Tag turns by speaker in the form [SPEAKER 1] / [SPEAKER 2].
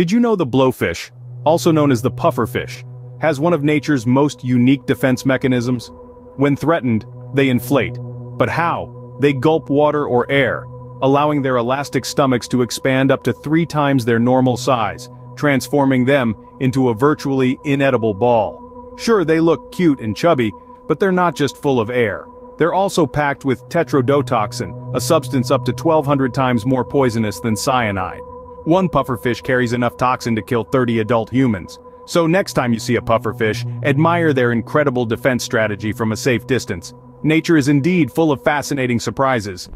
[SPEAKER 1] Did you know the blowfish, also known as the pufferfish, has one of nature's most unique defense mechanisms? When threatened, they inflate. But how? They gulp water or air, allowing their elastic stomachs to expand up to three times their normal size, transforming them into a virtually inedible ball. Sure, they look cute and chubby, but they're not just full of air. They're also packed with tetrodotoxin, a substance up to 1200 times more poisonous than cyanide. One pufferfish carries enough toxin to kill 30 adult humans. So next time you see a pufferfish, admire their incredible defense strategy from a safe distance. Nature is indeed full of fascinating surprises.